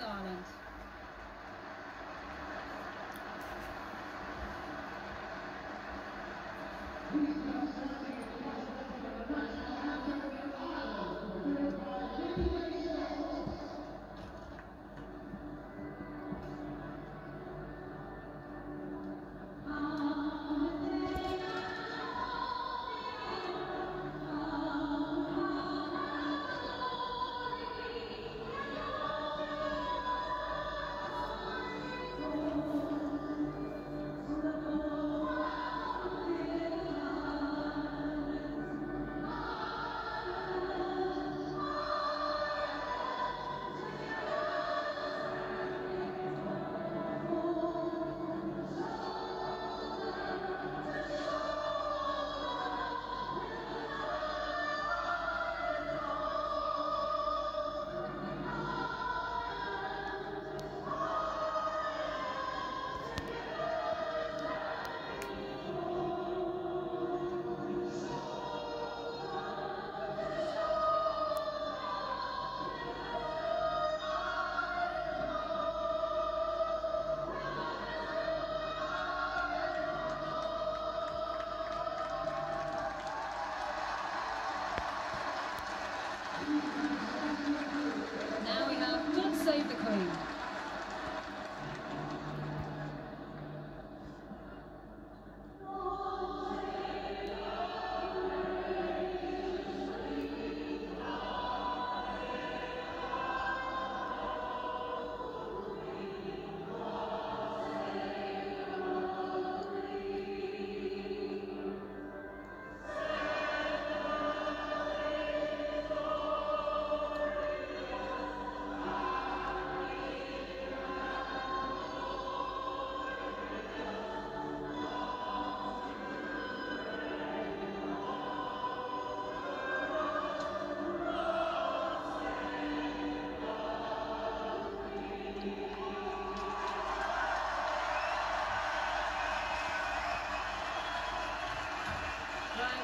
with Ireland. Now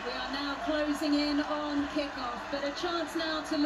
we are now closing in on kickoff, but a chance now to look.